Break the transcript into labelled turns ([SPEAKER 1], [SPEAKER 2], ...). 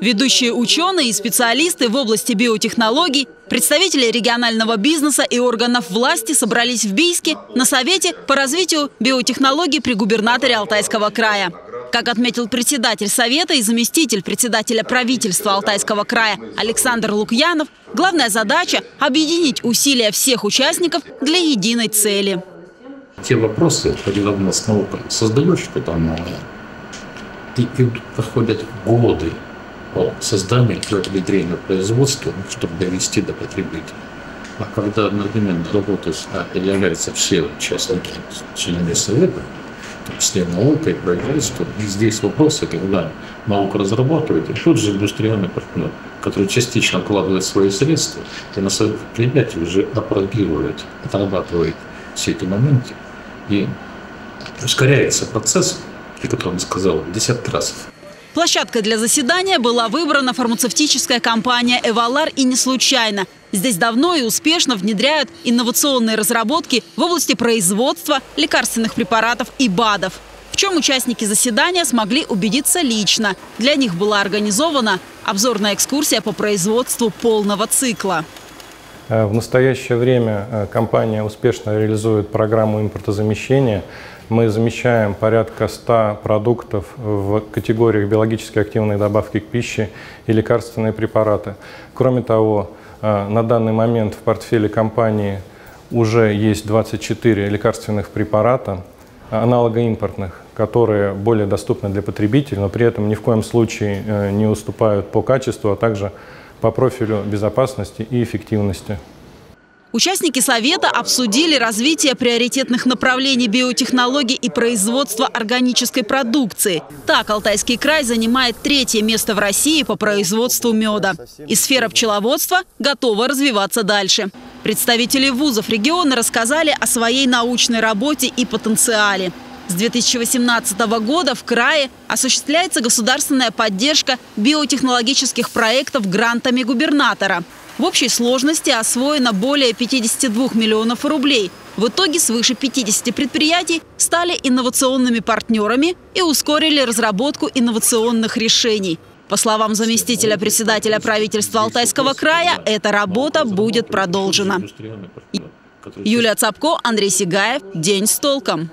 [SPEAKER 1] Ведущие ученые и специалисты в области биотехнологий, представители регионального бизнеса и органов власти собрались в Бийске на Совете по развитию биотехнологий при губернаторе Алтайского края. Как отметил председатель Совета и заместитель председателя правительства Алтайского края Александр Лукьянов, главная задача – объединить усилия всех участников для единой цели.
[SPEAKER 2] Те вопросы, поведомленные с наукой, создаешь что-то и, и проходят годы по созданию внедрению производства, чтобы довести до потребителя. А когда одновременно работают, а являются все участники члены совета, числе наука и производства. И здесь вопросы, когда разрабатывает, и тот же индустриальный партнер, который частично вкладывает свои средства, и на своем предприятии уже опробирует, отрабатывает все эти моменты, и ускоряется процесс, о котором сказал, в десятки раз.
[SPEAKER 1] Площадка для заседания была выбрана фармацевтическая компания «Эвалар» и не случайно. Здесь давно и успешно внедряют инновационные разработки в области производства лекарственных препаратов и БАДов. В чем участники заседания смогли убедиться лично. Для них была организована обзорная экскурсия по производству полного цикла.
[SPEAKER 3] Э, в настоящее время э, компания успешно реализует программу импортозамещения мы замещаем порядка 100 продуктов в категориях биологически активной добавки к пище и лекарственные препараты. Кроме того, э, на данный момент в портфеле компании уже есть 24 лекарственных препарата, аналога импортных, которые более доступны для потребителей, но при этом ни в коем случае э, не уступают по качеству, а также по профилю безопасности и эффективности.
[SPEAKER 1] Участники Совета обсудили развитие приоритетных направлений биотехнологий и производства органической продукции. Так, Алтайский край занимает третье место в России по производству меда. И сфера пчеловодства готова развиваться дальше. Представители вузов региона рассказали о своей научной работе и потенциале. С 2018 года в крае осуществляется государственная поддержка биотехнологических проектов грантами губернатора – в общей сложности освоено более 52 миллионов рублей. В итоге свыше 50 предприятий стали инновационными партнерами и ускорили разработку инновационных решений. По словам заместителя председателя правительства Алтайского края, эта работа будет продолжена. Юлия Цапко, Андрей Сигаев. День с толком.